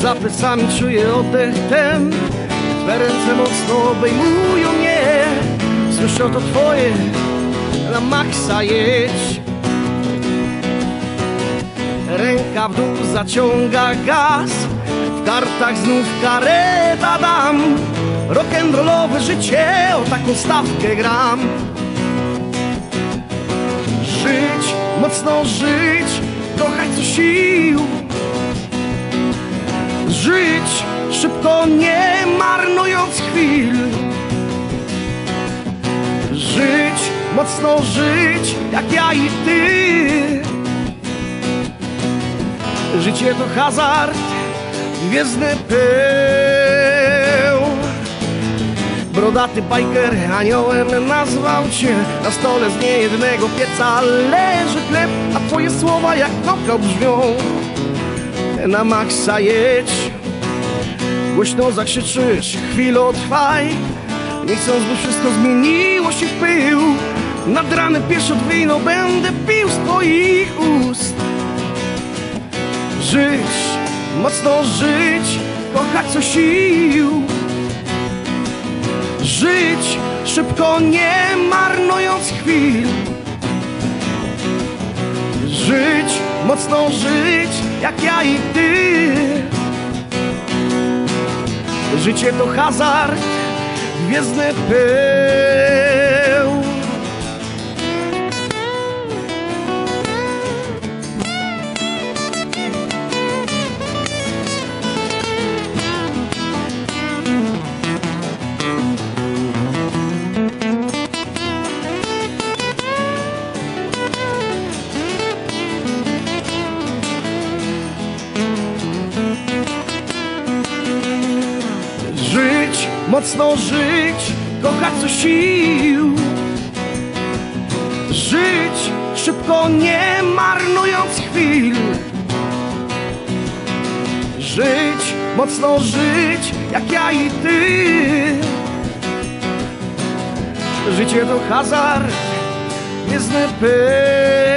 za plecami czuję oddech ten Twe ręce mocno obejmują mnie. Słyszę to twoje, na maksa jedź. Ręka w dół zaciąga gaz. W kartach znów kareta dam Rock'n'rollowe życie, o taką stawkę gram. Żyć, mocno żyć, kochać co sił Żyć, szybko nie marnując chwil. Żyć, mocno żyć, jak ja i ty. Życie to hazard, gwiezdny pył. Brodaty bajker aniołem nazwał cię. Na stole z niejednego pieca leży chleb A twoje słowa jak knockout brzmią Na maksa jedź. Głośno zakrzyczysz, chwilę trwaj. Nie chcąc, by wszystko zmieniło się w pył. Nad ranem pierwsze wino będę pił z twoich ust. Żyć, mocno żyć, kochać co sił. Żyć, szybko nie marnując chwil. Żyć, mocno żyć, jak ja i ty. Życie to hazard, gwiezdny pył mocno żyć, kochać co sił. Żyć, szybko nie marnując chwil. Żyć, mocno żyć, jak ja i ty. Życie to hazard, gwiezdny pył